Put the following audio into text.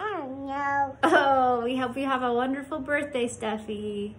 Oh, no. Oh, we hope you have a wonderful birthday, Steffi.